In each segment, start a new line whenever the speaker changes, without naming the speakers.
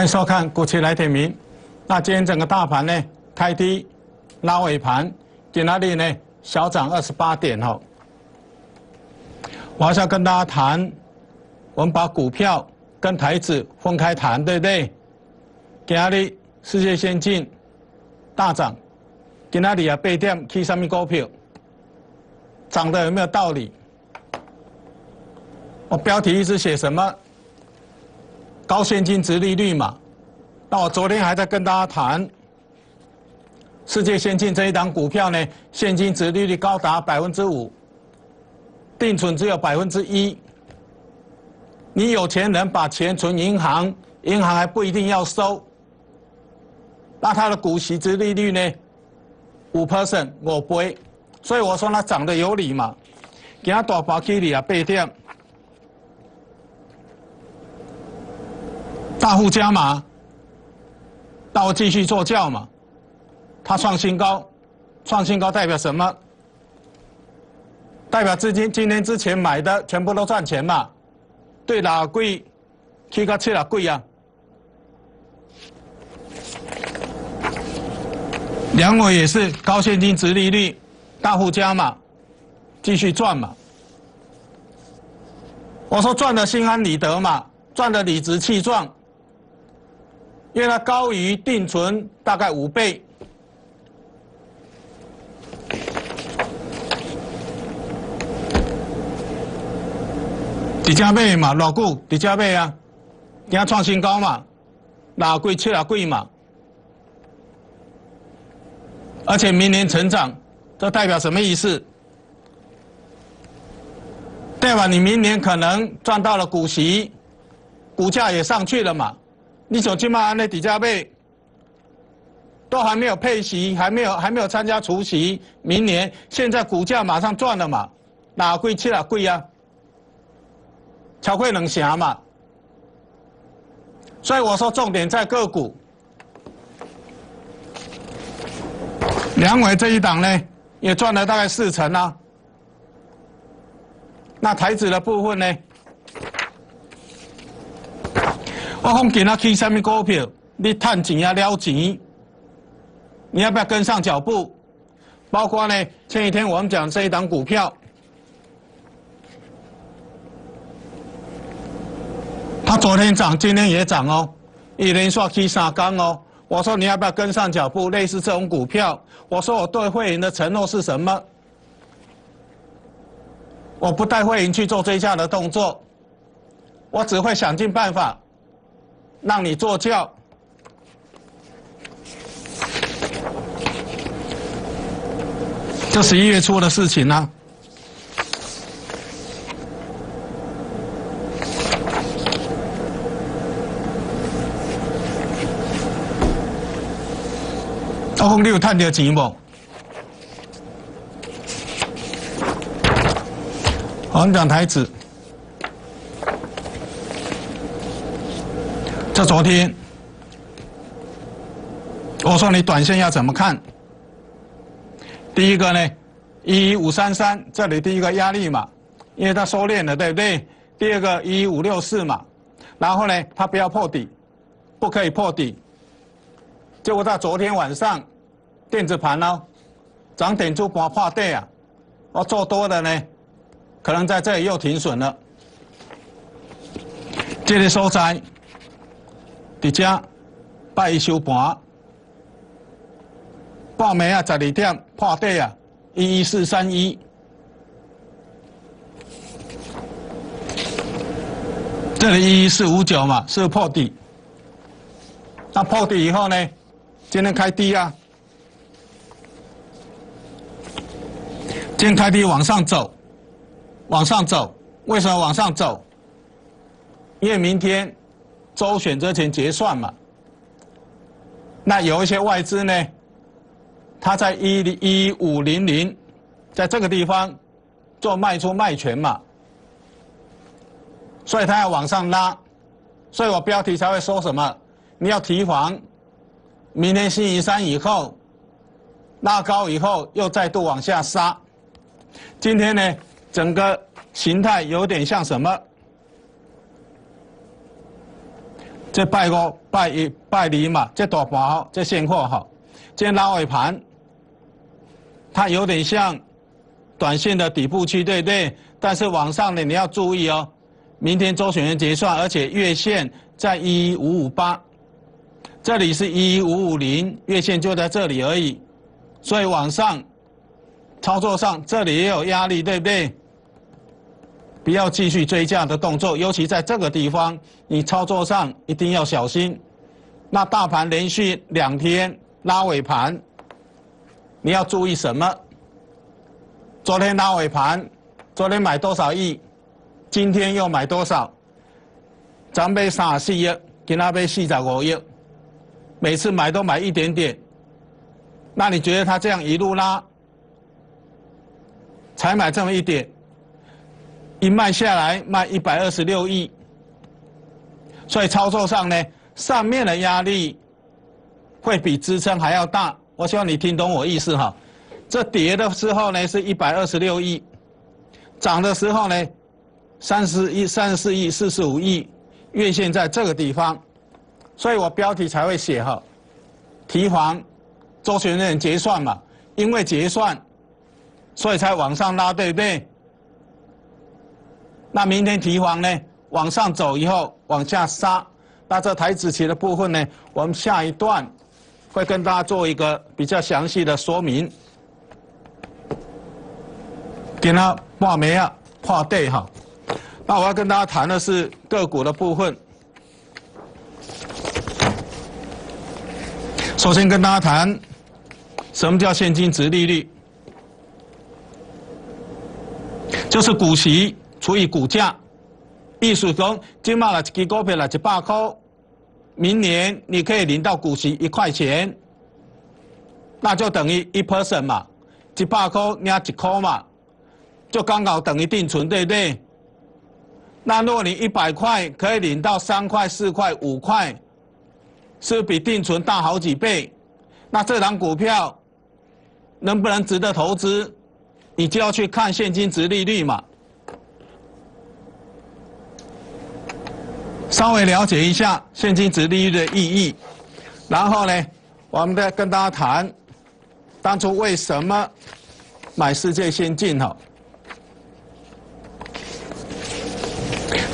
欢迎收看《股期来点名》。那今天整个大盘呢，开低拉尾盘，在哪里呢？小涨二十八点哦。我还是要跟大家谈，我们把股票跟台子分开谈，对不对？今日世界先进大涨，今日啊八点去上面股票涨的有没有道理？我标题一直写什么？高现金值利率嘛，那我昨天还在跟大家谈，世界先进这一档股票呢，现金值利率高达百分之五，定存只有百分之一。你有钱人把钱存银行，银行还不一定要收。那它的股息值利率呢？五 percent 我不会，所以我说它涨得有理嘛。给它大把起里啊，八点。大户加码，那我继续做轿嘛？它创新高，创新高代表什么？代表资金今天之前买的全部都赚钱嘛？对哪贵？去个七哪贵呀？两尾也是高现金值利率，大户加码，继续赚嘛？我说赚的心安理得嘛，赚的理直气壮。因为它高于定存大概五倍，底加倍嘛，老股底加倍啊，你要创新高嘛，哪贵切哪贵嘛，而且明年成长，这代表什么意思？代表你明年可能赚到了股息，股价也上去了嘛。你手今嘛安内底价倍，都还没有配息，还没有还没有参加除息，明年现在股价马上赚了嘛？哪贵七哪贵呀？超贵能行嘛？所以我说重点在个股。梁伟这一档呢，也赚了大概四成啊。那台子的部分呢？我讲今仔去什么股票？你探钱啊，了钱，你要不要跟上脚步？包括呢，前几天我们讲这一档股票，它昨天涨，今天也涨哦，一连刷去三缸哦。我说你要不要跟上脚步？类似这种股票，我说我对会员的承诺是什么？我不带会员去做追加的动作，我只会想尽办法。让你坐轿，这十一月初的事情呢？阿峰，你有赚到钱不？我们讲台子。这昨天，我说你短线要怎么看？第一个呢，一五三三这里第一个压力嘛，因为它收敛了，对不对？第二个一五六四嘛，然后呢，它不要破底，不可以破底。结果在昨天晚上，电子盘呢，涨点就把破底啊，我做多的呢，可能在这里又停损了，这里收窄。直接拜一收盘，半暝啊十二点破底啊，一一四三一，这里一一四五九嘛是破底，那破底以后呢，今天开低啊，今天开低往上走，往上走，为什么往上走？因为明天。周选择权结算嘛，那有一些外资呢，他在一一五零零，在这个地方做卖出卖权嘛，所以他要往上拉，所以我标题才会说什么，你要提防，明天星期三以后拉高以后又再度往下杀，今天呢整个形态有点像什么？这拜五、拜一、拜二嘛，这大盘好，这现货好，这拉尾盘，它有点像短线的底部区，对不对？但是往上呢，你要注意哦，明天周选元结算，而且月线在一五五八，这里是一五五零，月线就在这里而已，所以往上操作上，这里也有压力，对不对？不要继续追价的动作，尤其在这个地方，你操作上一定要小心。那大盘连续两天拉尾盘，你要注意什么？昨天拉尾盘，昨天买多少亿？今天又买多少？咱买三十四亿，今他买四十五亿，每次买都买一点点。那你觉得他这样一路拉，才买这么一点？一卖下来卖一百二十六亿，所以操作上呢，上面的压力会比支撑还要大。我希望你听懂我意思哈。这跌的时候呢是一百二十六亿，涨的时候呢三十亿、三十四亿、四十五亿，月线在这个地方，所以我标题才会写哈，提防周旋人结算嘛，因为结算，所以才往上拉，对不对？那明天提防呢？往上走以后往下杀，那这台子棋的部分呢？我们下一段会跟大家做一个比较详细的说明。给他画眉啊，画对哈。那我要跟大家谈的是个股的部分。首先跟大家谈，什么叫现金值利率？就是股息。除以股价，意思讲，今买了一支股票了一百块，明年你可以领到股息一块钱，那就等于一 percent 嘛，一百块领一块嘛，就刚好等于定存，对不对？那如果你一百块可以领到三块、四块、五块，是比定存大好几倍，那这档股票能不能值得投资？你就要去看现金值利率嘛。稍微了解一下现金值利率的意义，然后呢，我们再跟大家谈当初为什么买世界先进哈，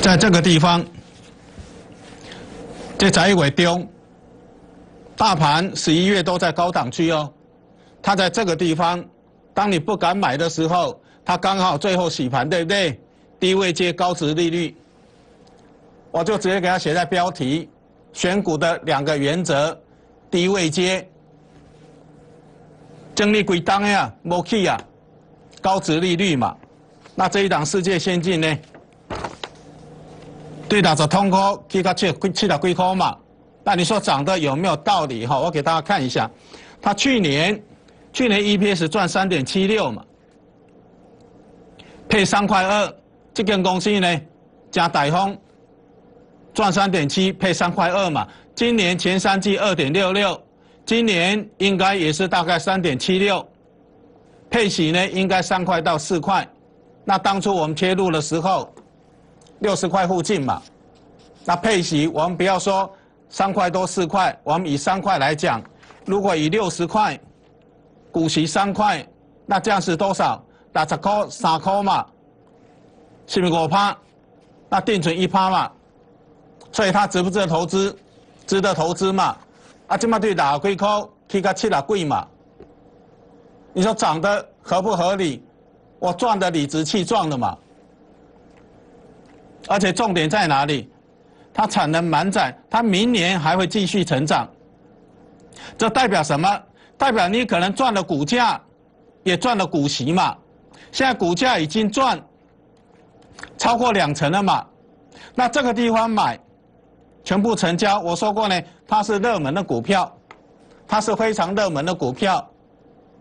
在这个地方，这在尾丢，大盘十一月都在高档区哦，它在这个地方，当你不敢买的时候，它刚好最后洗盘，对不对？低位接高值利率。我就直接给他写在标题，选股的两个原则：低位接，整理归档呀，冇去呀，高值利率嘛。那这一档世界先进呢？对打就通科，去到七七到几块嘛？那你说涨的有没有道理哈？我给大家看一下，它去年去年 EPS 赚三点七六嘛，配三块二，这间公司呢加大风。赚三点七配三块二嘛，今年前三季二点六六，今年应该也是大概三点七六，配息呢应该三块到四块，那当初我们切入的时候，六十块附近嘛，那配息我们不要说三块多四块，我们以三块来讲，如果以六十块，股息三块，那这样是多少？打十块三块嘛，是不是五趴？那定存一趴嘛？所以它值不值得投资？值得投资嘛？啊，这么对打几块，去个七打贵嘛？你说涨得合不合理？我赚的理直气壮的嘛。而且重点在哪里？它产能满载，它明年还会继续成长。这代表什么？代表你可能赚了股价，也赚了股息嘛。现在股价已经赚超过两成了嘛？那这个地方买？全部成交，我说过呢，它是热门的股票，它是非常热门的股票。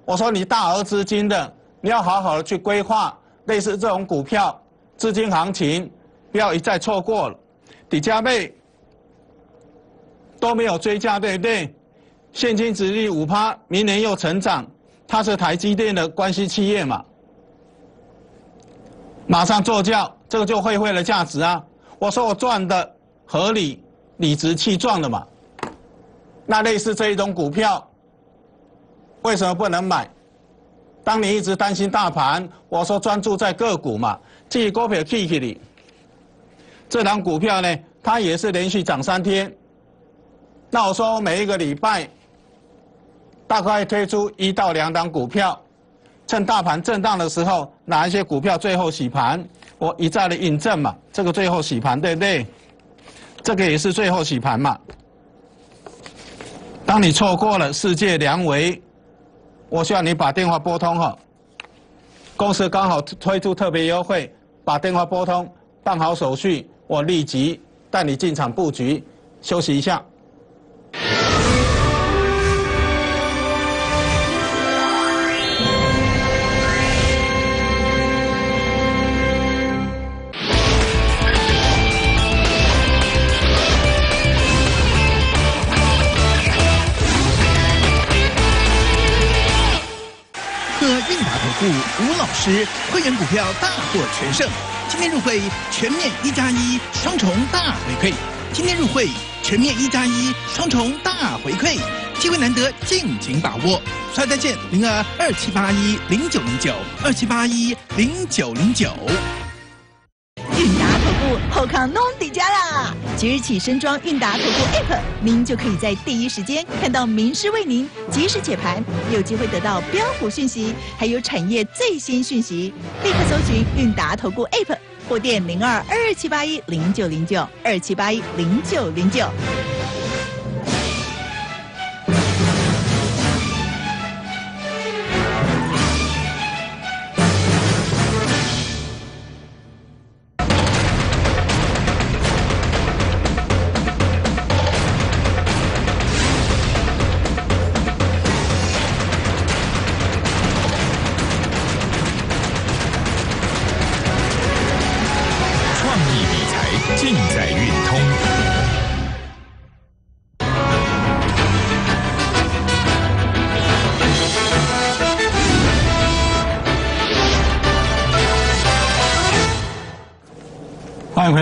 我说你大额资金的，你要好好的去规划类似这种股票，资金行情不要一再错过了。底价倍都没有追加，对不对？现金值率五趴，明年又成长，它是台积电的关系企业嘛，马上做轿，这个就会会的价值啊。我说我赚的合理。理直气壮的嘛。那类似这一种股票，为什么不能买？当你一直担心大盘，我说专注在个股嘛。这股票 K K 里，这档股票呢，它也是连续涨三天。那我说每一个礼拜，大概推出一到两档股票，趁大盘震荡的时候，哪一些股票最后洗盘？我一再的印证嘛，这个最后洗盘对不对？这个也是最后洗盘嘛。当你错过了世界良维，我需要你把电话拨通哈。公司刚好推出特别优惠，把电话拨通，办好手续，我立即带你进场布局。休息一下。
吴老师会员股票大获全胜，今天入会全面一加一双重大回馈，今天入会全面一加一双重大回馈，机会难得，敬请把握。刷再见零二二七八一零九零九二七八一零九零九。
韵达投顾后康弄底家啦！即日起升装韵达投顾 App，您就可以在第一时间看到名师为您及时解盘，有机会得到标普讯息，还有产业最新讯息。立刻搜寻韵达投顾 App，或电零二二七八一零九零九二七八一零九零九。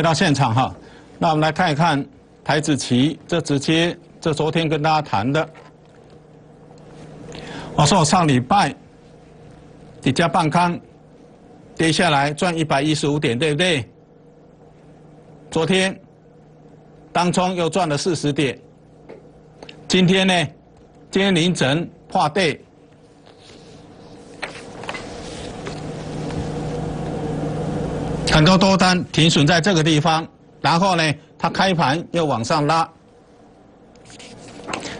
到现场哈，那我们来看一看台子棋，这直接这昨天跟大家谈的，我说我上礼拜底价半康跌下来赚一百一十五点，对不对？昨天当中又赚了四十点，今天呢？今天凌晨破对。很多多单停损在这个地方，然后呢，它开盘又往上拉，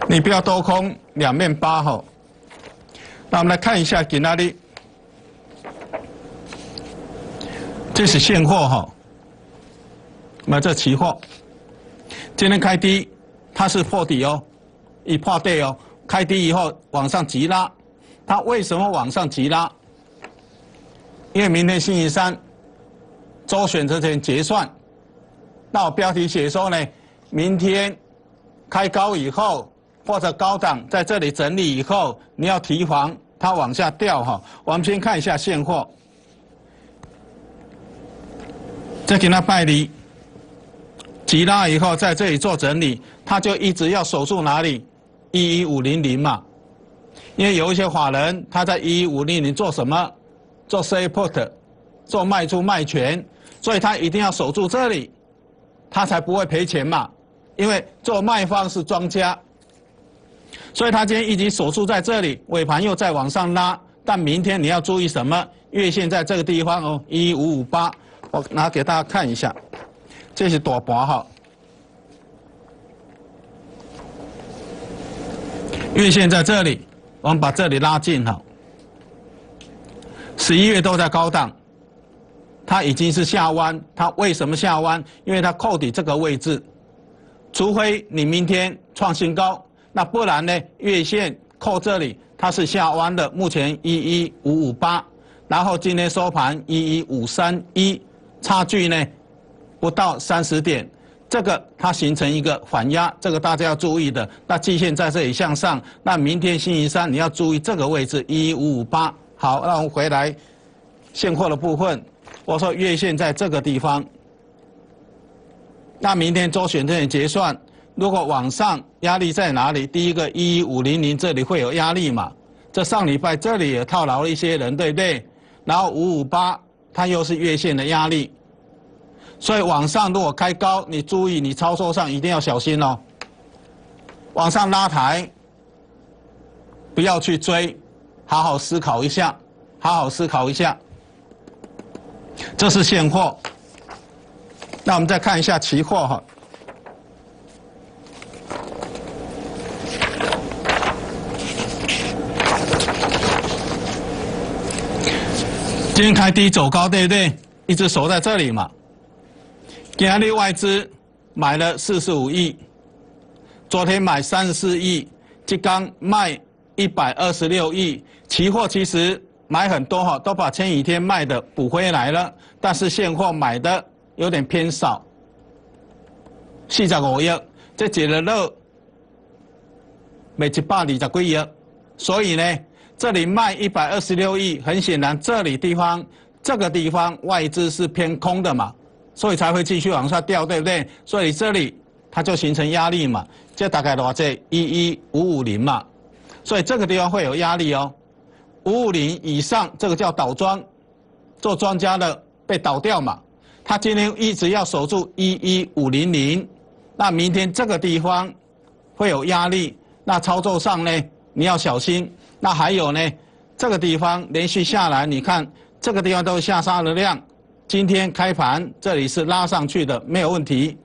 你不要多空两面八吼。那我们来看一下给那里，这是现货哈，那这期货，今天开低，它是破底哦，一破底哦，开低以后往上急拉，它为什么往上急拉？因为明天星期三。周选择权结算，那我标题写说呢，明天开高以后或者高档在这里整理以后，你要提防它往下掉哈。我们先看一下现货，再给它拜离，急拉以后在这里做整理，它就一直要守住哪里？一一五零零嘛，因为有一些法人他在一一五零零做什么？做 say put，做卖出卖权。所以他一定要守住这里，他才不会赔钱嘛。因为做卖方是庄家，所以他今天一直守住在这里，尾盘又再往上拉。但明天你要注意什么？月线在这个地方哦，一五五八，我拿给大家看一下，这是多薄哈。月线在这里，我们把这里拉近哈。十一月都在高档。它已经是下弯，它为什么下弯？因为它扣底这个位置，除非你明天创新高，那不然呢？月线扣这里，它是下弯的。目前一一五五八，然后今天收盘一一五三一，差距呢不到三十点，这个它形成一个反压，这个大家要注意的。那季线在这里向上，那明天星期三你要注意这个位置一一五五八。好，那我们回来现货的部分。我说月线在这个地方，那明天周选这里结算，如果往上压力在哪里？第一个一一五零零这里会有压力嘛？这上礼拜这里也套牢了一些人，对不对？然后五五八它又是月线的压力，所以往上如果开高，你注意你操作上一定要小心哦。往上拉抬，不要去追，好好思考一下，好好思考一下。这是现货，那我们再看一下期货哈。今天开低走高，对不对？一直守在这里嘛。今天外资买了四十五亿，昨天买三十四亿，即刚卖一百二十六亿。期货其实买很多哈，都把前几天卖的补回来了，但是现货买的有点偏少。四十五亿，这一日落卖一百二十几亿，所以呢。这里卖一百二十六亿，很显然这里地方这个地方外资是偏空的嘛，所以才会继续往下掉，对不对？所以这里它就形成压力嘛，这大概的话在一一五五零嘛，所以这个地方会有压力哦，五五零以上这个叫倒庄，做庄家的被倒掉嘛，他今天一直要守住一一五零零，那明天这个地方会有压力，那操作上呢你要小心。那还有呢，这个地方连续下来，你看这个地方都是下杀的量。今天开盘这里是拉上去的，没有问题。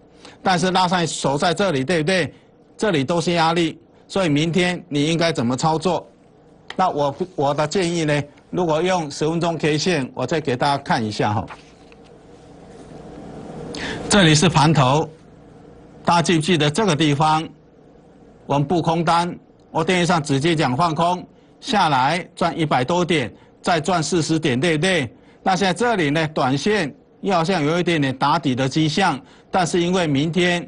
但是拉上守在这里，对不对？这里都是压力，所以明天你应该怎么操作？那我我的建议呢，如果用十分钟 K 线，我再给大家看一下哈。这里是盘头，大家记不记得这个地方？我们布空单，我电视上直接讲放空。下来赚一百多点，再赚四十点，对不对？那现在这里呢，短线又好像有一点点打底的迹象，但是因为明天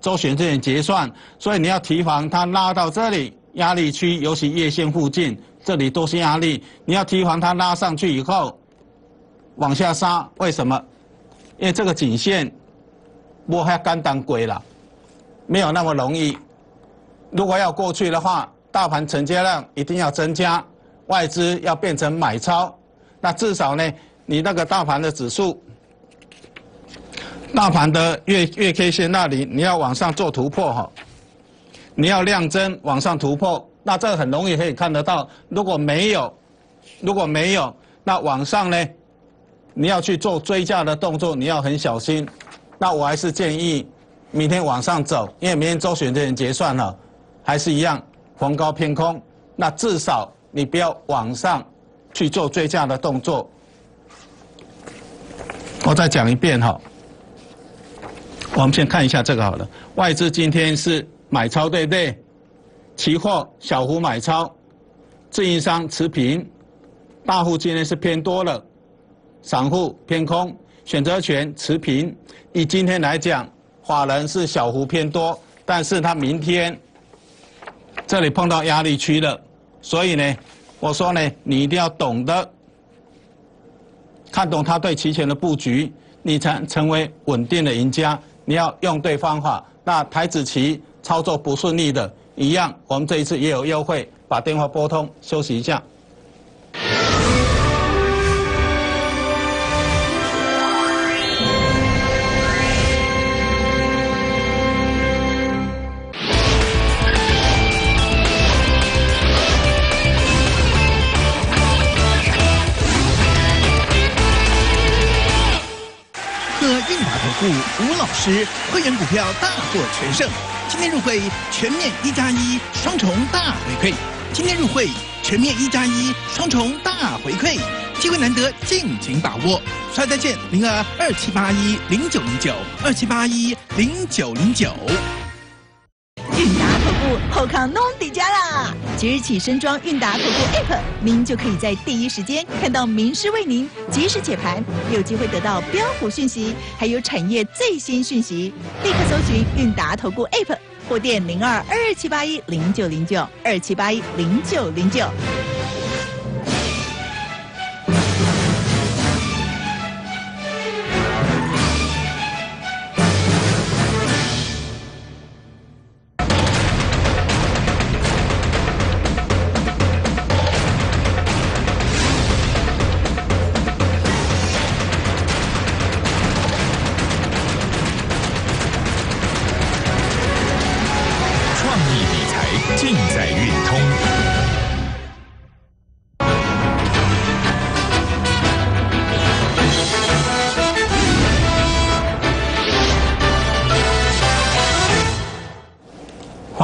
周选这点结算，所以你要提防它拉到这里压力区，尤其月线附近，这里都是压力，你要提防它拉上去以后往下杀。为什么？因为这个颈线摸还干当鬼了，没有那么容易。如果要过去的话。大盘成交量一定要增加，外资要变成买超，那至少呢，你那个大盘的指数，大盘的月月 K 线那里你要往上做突破哈，你要量增往上突破，那这个很容易可以看得到。如果没有，如果没有，那往上呢，你要去做追价的动作，你要很小心。那我还是建议明天往上走，因为明天周选这人结算了，还是一样。逢高偏空，那至少你不要往上去做追加的动作。我再讲一遍哈，我们先看一下这个好了。外资今天是买超，对不对？期货小幅买超，自营商持平，大户今天是偏多了，散户偏空，选择权持平。以今天来讲，法人是小幅偏多，但是他明天。这里碰到压力区了，所以呢，我说呢，你一定要懂得看懂他对期权的布局，你才成为稳定的赢家。你要用对方法。那台子棋操作不顺利的，一样，我们这一次也有优惠，把电话拨通，休息一下。
吴老师会员股票大获全胜，今天入会全面一加一双重大回馈。今天入会全面一加一双重大回馈，机会难得，尽情把握。稍再见，零二二七八一零九零九二七八一零九零九。
后康弄底家啦！即日起身装韵达投顾 App，您就可以在第一时间看到名师为您及时解盘，有机会得到标普讯息，还有产业最新讯息。立刻搜寻韵达投顾 App，或电零二二七八一零九零九二七八一零九零九。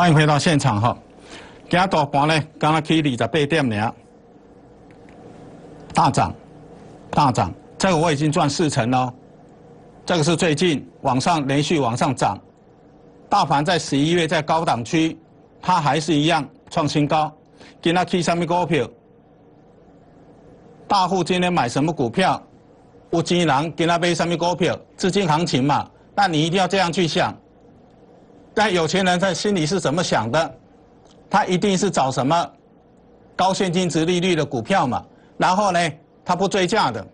欢迎回到现场哈。今大盘呢，刚刚起二十八点呢，大涨，大涨，这个我已经赚四成了。这个是最近往上连续往上涨，大盘在十一月在高档区，它还是一样创新高。今天起什么股票？大户今天买什么股票？有钱人今天买什么股票？资金行情嘛，那你一定要这样去想。但有钱人在心里是怎么想的？他一定是找什么高现金值利率的股票嘛？然后呢，他不追价的，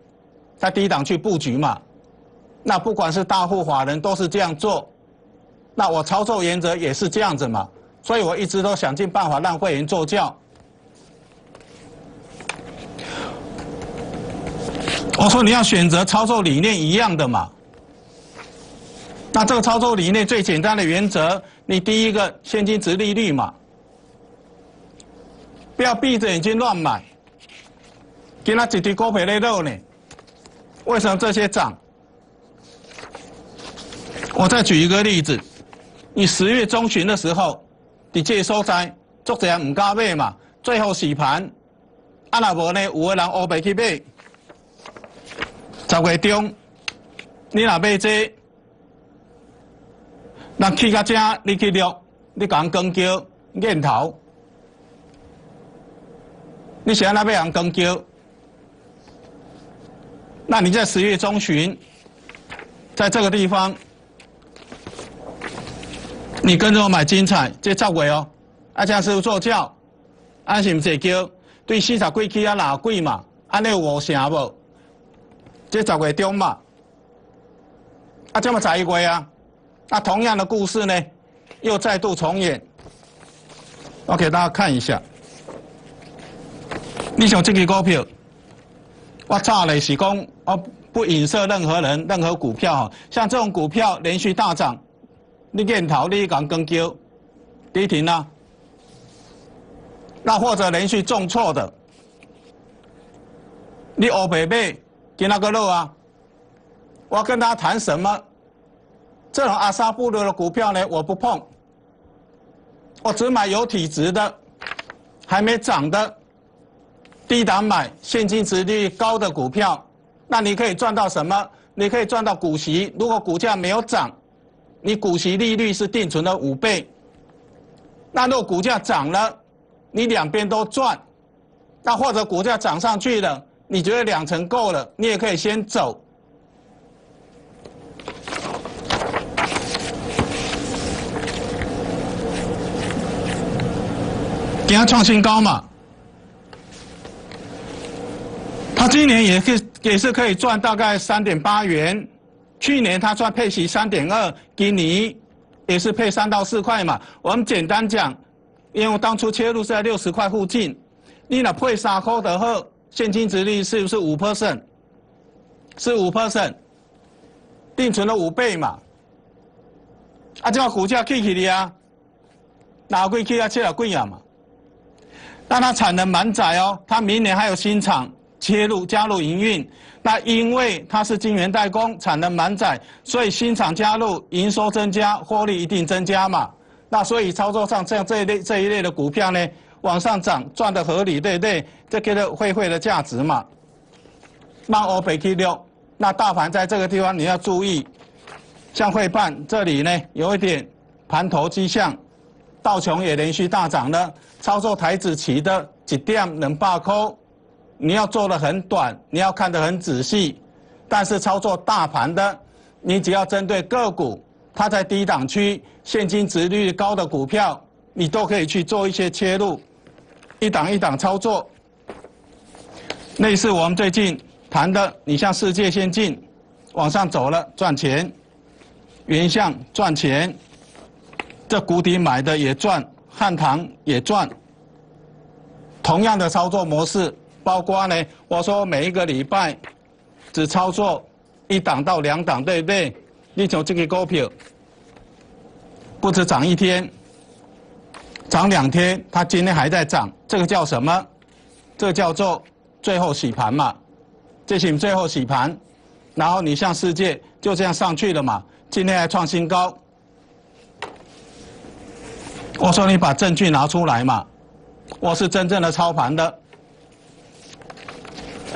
他低档去布局嘛？那不管是大户法人都是这样做，那我操作原则也是这样子嘛？所以我一直都想尽办法让会员做教。我说你要选择操作理念一样的嘛。那这个操作理念最简单的原则，你第一个现金值利率嘛，不要闭着眼睛乱买。给他几滴股票在肉呢？为什么这些涨？我再举一个例子，你十月中旬的时候，你这收在作者唔敢买嘛，最后洗盘，啊那无呢，有个人乌白去买，十月中，你若买这，那去到这，你去录，你讲公交念头，你想那边人公交，那你在十月中旬，在这个地方。你跟着我买精彩，这十月哦，啊，这师傅做教，啊是毋是叫对四十几区啊哪贵嘛？安尼有五成无？这十月中嘛，啊这么十一月啊，那同样的故事呢，又再度重演。我给大家看一下，你想这个股票，我炸嘞是讲，我不影射任何人、任何股票，像这种股票连续大涨。你念头你讲跟丢跌停啊？那或者连续重挫的，你欧北贝给那个肉啊？我跟他谈什么？这种阿萨布鲁的股票呢，我不碰，我只买有体质的，还没涨的，低档买现金值率高的股票，那你可以赚到什么？你可以赚到股息。如果股价没有涨。你股息利率是定存的五倍，那如果股价涨了，你两边都赚；那或者股价涨上去了，你觉得两成够了，你也可以先走。给它创新高嘛，他今年也是也是可以赚大概三点八元。去年他赚配息三点二，给你也是配三到四块嘛。我们简单讲，因为当初切入是在六十块附近，你那配三块的后，现金值率是不是五 percent？是五 percent，定存了五倍嘛。啊，这个股价起起的啊，哪贵起啊？七了贵啊嘛。但它产能满载哦，它明年还有新厂切入加入营运。那因为它是晶圆代工，产能满载，所以新厂加入，营收增加，获利一定增加嘛。那所以操作上，像这一类这一类的股票呢，往上涨赚的合理，对不对？这给了汇汇的价值嘛。那欧北 K 六，那大盘在这个地方你要注意，像汇办这里呢有一点盘头迹象，道琼也连续大涨了，操作台子期的几点能罢扣。你要做的很短，你要看得很仔细，但是操作大盘的，你只要针对个股，它在低档区、现金值率高的股票，你都可以去做一些切入，一档一档操作。类似我们最近谈的，你像世界先进，往上走了赚钱，原相赚钱，这谷底买的也赚，汉唐也赚，同样的操作模式。包括呢，我说每一个礼拜只操作一档到两档，对不对？你从这个股票不止涨一天，涨两天，它今天还在涨，这个叫什么？这个叫做最后洗盘嘛。这是最后洗盘，然后你像世界就这样上去了嘛。今天还创新高，我说你把证据拿出来嘛，我是真正的操盘的，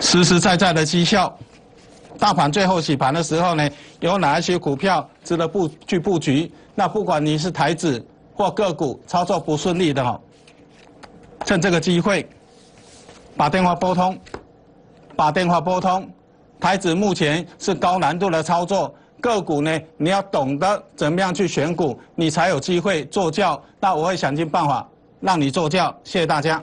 实实在在的绩效。大盘最后洗盘的时候呢，有哪一些股票值得布去布局？那不管你是台子或个股操作不顺利的哈，趁这个机会把电话拨通，把电话拨通。台子目前是高难度的操作，个股呢你要懂得怎么样去选股，你才有机会做教。那我会想尽办法让你做教。谢谢大家。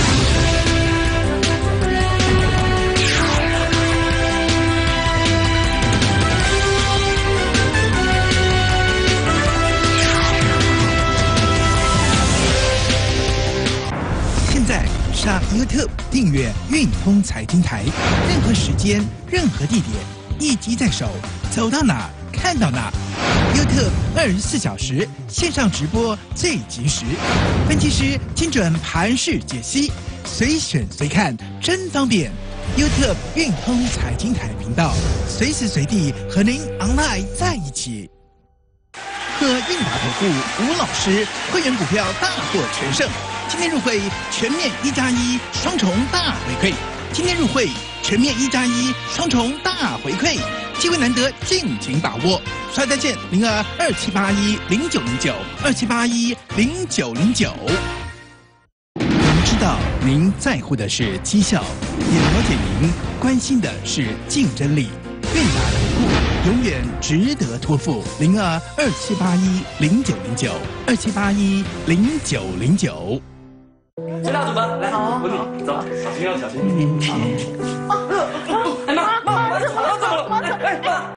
YouTube 订阅运通财经台，任何时间、任何地点，一机在手，走到哪看到哪。YouTube 二十四小时线上直播最及时，分析师精准盘势解析，随选随看真方便。YouTube 运通财经台频道，随时随地和您 online 在一起。和韵达投顾吴老师，会员股票大获全胜。今天入会全面一加一双重大回馈，今天入会全面一加一双重大回馈，机会难得，敬请把握。刷再见，零二二七八一零九零九二七八一零九零九。我们知道您在乎的是绩效，也了解您关心的是竞争力。韵达投顾永远值得托付，零二二七八一零九零九二七八一零九零九。
接蜡烛吧，来，我你，走，小心要小心。好。哎妈，妈，妈怎么了？怎么了？哎，妈。